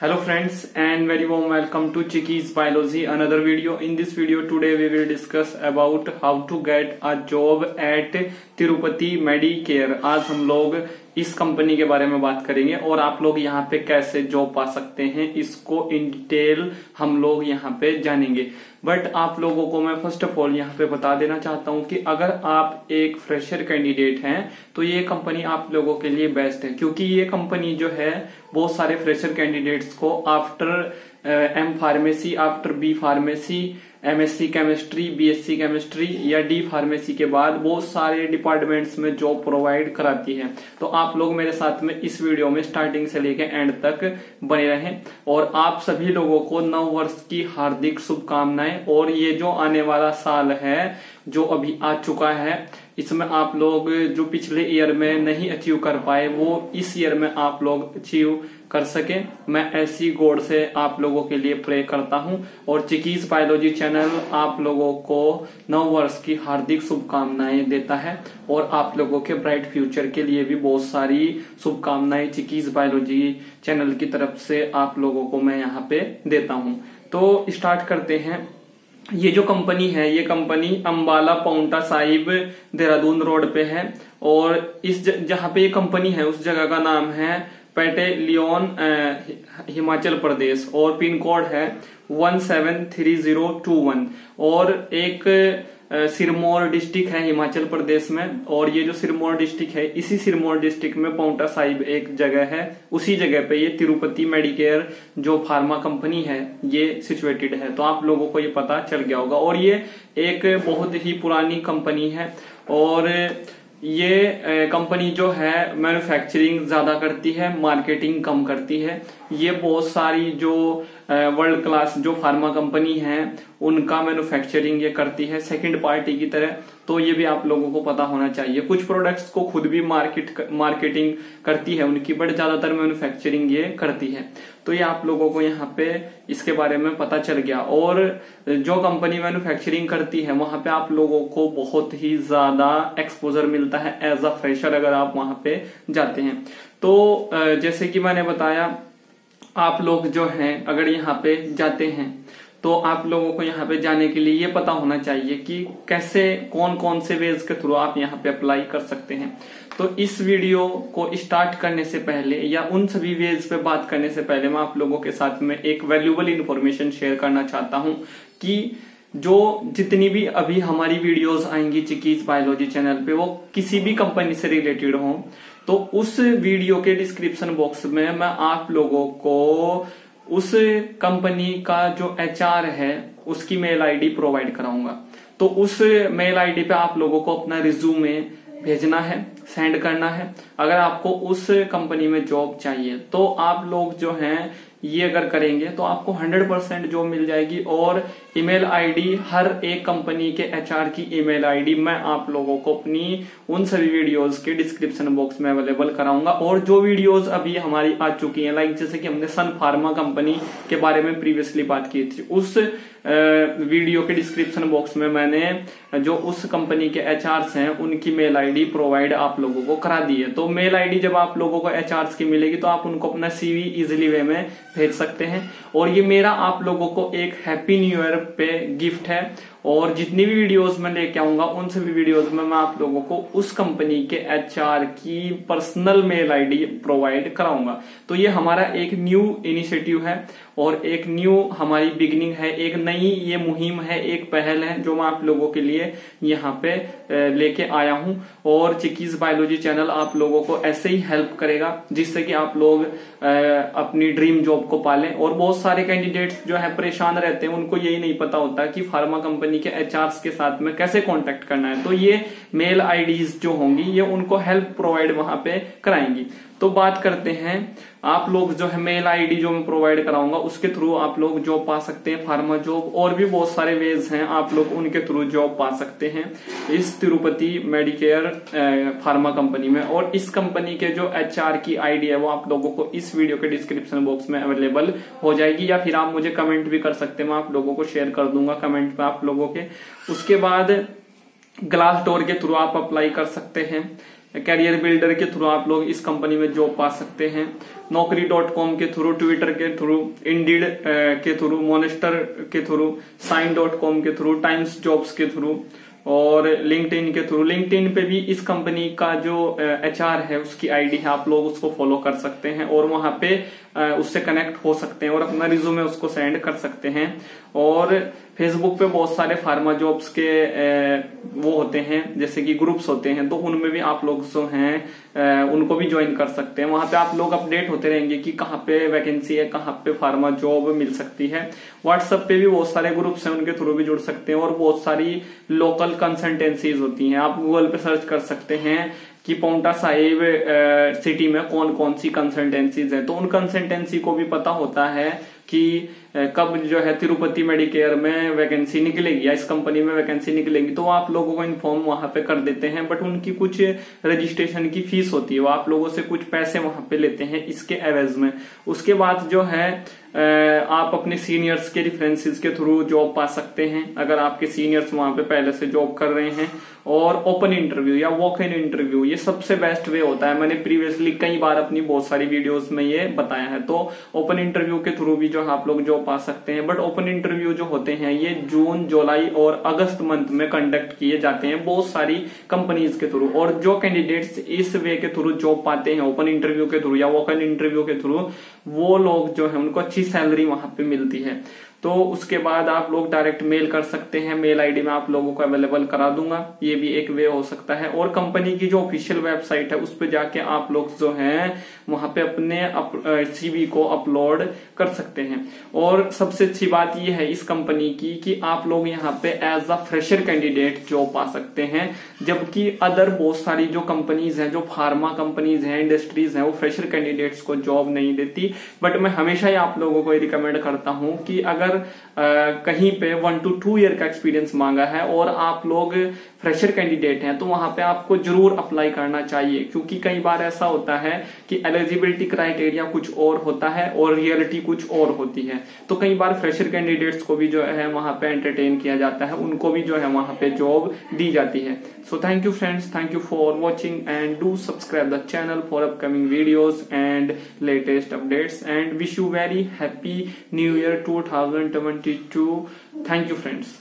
Hello friends and very warm welcome to Chicky's Biology another video. In this video today we will discuss about how to get a job at Tirupati Medicare. आज हम लोग इस company के बारे में बात करेंगे और आप लोग यहाँ पे कैसे जॉब पा सकते हैं, इसको इन डिटेल हम लोग यहाँ पे जानेंगे। बट आप लोगों को मैं फ़र्स्ट ऑफ़ ऑल यहाँ पे बता देना चाहता हूँ कि अगर आप एक फ्रेशर कैंडिडेट हैं तो ये कंपनी आप लोगों के लिए बेस्ट है। क्योंकि ये कंपनी जो है, बहुत सारे फ्रेशर कैंडिडेट्स को after M pharmacy after B pharmacy MSc chemistry BSc chemistry या डी फार्मेसी के बाद बहुत सारे डिपार्टमेंट्स में जॉब प्रोवाइड कराती है। तो आप लोग मेरे साथ में इस वीडियो में स्टार्टिंग से लेकर एंड तक बने रहें और आप सभी लोगों को नव वर्ष की हार्दिक शुभकामनाएँ। और ये जो आने वाला साल है, जो अभी आ चुका है इसमें आप लोग जो पिछले ईयर में नहीं अचीव कर पाए, वो इस ईयर में आप लोग अचीव कर सके। मैं ऐसी गोड से आप लोगों के लिए प्रे करता हूँ। और चिकीज बायोलॉजी चैनल आप लोगों को नव वर्ष की हार्दिक शुभकामनाएँ देता है। और आप लोगों के ब्राइट फ्यूचर के लिए भी बहुत सारी शुभकामनाएँ चिकीज बायोलॉजी चैनल की तरफ़ से आप लोगों को मैं यहाँ पे देता हूँ। तो स्टार्ट करते हैं। ये जो कंपनी है, ये कंपनी अंबाला पाउंटा साहिब देहरादून रोड पे है और इस जहाँ पे ये कंपनी है, उस जगह का नाम है पेटेलियन हिमाचल प्रदेश और पिन कोड है one seven three zero two one और एक सिरमौर डिस्ट्रिक्ट है हिमाचल प्रदेश में, और ये जो सिरमौर डिस्ट्रिक्ट है, इसी सिरमौर डिस्ट्रिक्ट में पौंटा साहिब एक जगह है, उसी जगह पे ये तिरुपति मेडिकेयर जो फार्मा कंपनी है, ये सिचुएटेड है। तो आप लोगों को ये पता चल गया होगा। और ये एक बहुत ही पुरानी कंपनी है, और ये कंपनी जो है मैन्युफैक्चरिंग ज़्यादा करती है मार्केटिंग कम करती है। ये बहुत सारी जो वर्ल्ड क्लास जो फार्मा कंपनी है, उनका मैन्युफैक्चरिंग ये करती है सेकंड पार्टी की तरह। तो ये भी आप लोगों को पता होना चाहिए। कुछ प्रोडक्ट्स को खुद भी मार्केट मार्केटिंग करती है उनकी बट ज़्यादातर मैन्युफैक्चरिंग ये करती है। तो ये आप लोगों को यहाँ पे इसके बारे में पता चल गया। और जो कंपनी मैन्युफैक्चरिंग करती है, वहाँ पे आप लोगों को बहुत ही ज़्यादा एक्सपोजर मिलता है एज अ फ्रेशर अगर आप वहाँ पे जाते हैं। तो जैसे कि मैंने बताया आप लोग जो हैं, अगर यहाँ पे जाते हैं तो आप लोगों को यहाँ पे जाने के लिए ये पता होना चाहिए कि कैसे कौन कौन से वेज के थ्रू आप यहाँ पे अप्लाई कर सकते हैं। तो इस वीडियो को स्टार्ट करने से पहले या उन सभी वेज पे बात करने से पहले मैं आप लोगों के साथ में एक वैल्यूबल इन्फॉर्मेशन शेयर करना चाहता हूँ कि जो जितनी भी अभी हमारी वीडियोस आएँगी चिकीज बायोलॉजी चैनल पे, वो किसी भी कंपनी से रिलेटेड हो तो उस वीडियो के डिस्क्रिप्शन बॉक्स में मैं आप लोगों को उस कंपनी का जो एचआर है, उसकी मेल आईडी प्रोवाइड कराऊँगा। तो उस मेल आईडी पे आप लोगों को अपना रिज्यूमे भेजना है, सेंड करना है। अगर आपको उस कंपनी में जॉब चाहिए तो आप लोग जो हैं, ये अगर करेंगे तो आपको 100 परसेंट जॉब मिल जाएगी और ईमेल आईडी, हर एक कंपनी के एचआर की ईमेल आईडी मैं आप लोगों को अपनी उन सभी वीडियोस के डिस्क्रिप्शन बॉक्स में अवेलेबल कराऊँगा। और जो वीडियोस अभी हमारी आ चुकी हैं लाइक जैसे कि हमने सन फार्मा कंपनी के बारे में प्रीवियसली बात की थी, उस वीडियो के डिस्क्रिप्शन बॉक्स में मैंने जो उस कंपनी के एच हैं, उनकी मेल आईडी प्रोवाइड आप लोगों को करा दी है। तो मेल आईडी जब आप लोगों को एच की मिलेगी तो आप उनको अपना सीवी इजिली वे में भेज सकते हैं। और ये मेरा आप लोगों को एक हैप्पी न्यू ईयर पे गिफ्ट है और जितनी भी वीडियोस मैं लेके आऊँगा, उन सभी वीडियोस में मैं आप लोगों को उस कंपनी के एचआर की पर्सनल मेल आईडी प्रोवाइड कराऊँगा। तो ये हमारा एक न्यू इनिशिएटिव है और एक न्यू हमारी बिगनिंग है, एक नई ये मुहिम है, एक पहल है जो मैं आप लोगों के लिए यहाँ पे लेके आया हूँ। और चिकीज बायोलॉजी चैनल आप लोगों को ऐसे ही हेल्प करेगा, जिससे कि आप लोग अपनी ड्रीम जॉब को पालें। और बहुत सारे कैंडिडेट्स जो है, परेशान रहते हैं, उनको यही नहीं पता होता कि फार्मा कंपनी के एच के साथ में कैसे कॉन्टेक्ट करना है? तो ये मेल आईडीज जो होंगी, ये उनको हेल्प प्रोवाइड वहाँ पे कराएँगी। तो बात करते हैं, आप लोग जो है मेल आईडी जो मैं प्रोवाइड कराऊँगा, उसके थ्रू आप लोग जॉब पा सकते हैं फार्मा जॉब और भी बहुत सारे वेज हैं, आप लोग उनके थ्रू जॉब पा सकते हैं इस तिरुपति मेडिकेयर फार्मा कंपनी में और इस कंपनी के जो एचआर की आईडी है वो आप लोगों को इस वीडियो के डिस्क्रिप्शन बॉक्स में अवेलेबल हो जाएगी या फिर आप मुझे कमेंट भी कर सकते हैं, मैं आप लोगों को शेयर कर दूँगा कमेंट में आप लोगों के। उसके बाद ग्लास डोर के थ्रू आप अप्लाई कर सकते हैं। कैरियर बिल्डर के थ्रू आप लोग इस कंपनी में जॉब पा सकते हैं। नौकरी डॉट कॉम के थ्रू ट्विटर के थ्रू इंडीड के थ्रू मोनेस्टर के थ्रू साइन डॉट कॉम के थ्रू टाइम्स जॉब्स के थ्रू और लिंक्डइन के थ्रू लिंक्डइन पे भी इस कंपनी का जो एचआर है, उसकी आईडी है, आप लोग उसको फॉलो कर सकते हैं और वहाँ पे उससे कनेक्ट हो सकते हैं और अपना रिज्यूमे उसको सेंड कर सकते हैं। और फेसबुक पे बहुत सारे फार्मा जॉब्स के वो होते हैं, जैसे कि ग्रुप्स होते हैं तो उनमें भी आप लोग जो हैं उनको भी ज्वाइन कर सकते हैं। वहाँ पे आप लोग अपडेट होते रहेंगे कि कहाँ पे वैकेंसी है, कहाँ पे फार्मा जॉब मिल सकती है। व्हाट्सएप पे भी बहुत सारे ग्रुप्स हैं, उनके थ्रू भी जुड़ सकते हैं और बहुत सारी लोकल कंसल्टेंसीज होती हैं। आप गूगल पे सर्च कर सकते हैं कि पोंटा साहिब सिटी में कौन कौन सी कंसल्टेंसीज है। तो उन कंसल्टेंसी को भी पता होता है कि कब जो है तिरुपति मेडिकेयर में वैकेंसी निकलेगी या इस कंपनी में वैकेंसी निकलेगी तो आप लोगों को इन्फॉर्म वहाँ पे कर देते हैं बट उनकी कुछ रजिस्ट्रेशन की फ़ीस होती है, वो आप लोगों से कुछ पैसे वहाँ पे लेते हैं इसके एवज में। उसके बाद जो है आप अपने सीनियर्स के रेफरेंसेस के थ्रू जॉब पा सकते हैं, अगर आपके सीनियर्स वहाँ पे पहले से जॉब कर रहे हैं, और ओपन इंटरव्यू या वॉक इन इंटरव्यू ये सबसे बेस्ट वे होता है। मैंने प्रीवियसली कई बार अपनी बहुत सारी वीडियोस में ये बताया है तो ओपन इंटरव्यू के थ्रू भी जो है आप लोग जॉब पा सकते हैं बट ओपन इंटरव्यू जो होते हैं, ये जून, जुलाई और अगस्त मंथ में कंडक्ट किए जाते हैं बहुत सारी कंपनीज़ के थ्रू और जो कैंडिडेट्स इस वे के थ्रू जॉब पाते हैं ओपन इंटरव्यू के थ्रू या वोकन इंटरव्यू के थ्रू वो लोग जो है, उनको अच्छी सैलरी वहाँ पे मिलती है। तो उसके बाद आप लोग डायरेक्ट मेल कर सकते हैं। मेल आईडी में आप लोगों को अवेलेबल करा दूँगा। ये भी एक वे हो सकता है। और कंपनी की जो ऑफिशियल वेबसाइट है, उस पर जाके आप लोग जो है, वहाँ पे अपने सीवी को अपलोड कर सकते हैं। और सबसे अच्छी बात यह है इस कंपनी की कि आप लोग यहाँ पे as a fresher candidate job पा सकते हैं। जबकि अदर बहुत सारी जो कंपनीज़ हैं, जो फार्मा कंपनीज़ हैं इंडस्ट्रीज़ हैं, वो फ्रेशर कैंडिडेट्स को जॉब नहीं देती। बट मैं हमेशा ही आप लोगों को रिकमेंड करता हूँ कि अगर अगर आ, कहीं पे वन टू टू ईयर का एक्सपीरियंस मांगा है और आप लोग फ्रेशर कैंडिडेट हैं तो वहाँ पे आपको ज़रूर अप्लाई करना चाहिए। क्योंकि कई बार ऐसा होता है कि एलिजिबिलिटी क्राइटेरिया कुछ और होता है और रियलिटी कुछ और होती है। तो कई बार फ्रेशर कैंडिडेट्स को भी जो है वहाँ पे एंटरटेन किया जाता है, उनको भी जो है वहाँ पे जॉब दी जाती है। So thank you friends thank you for watching and do subscribe the channel for upcoming videos and latest updates and wish you very happy new year two thousand twenty two thank you friends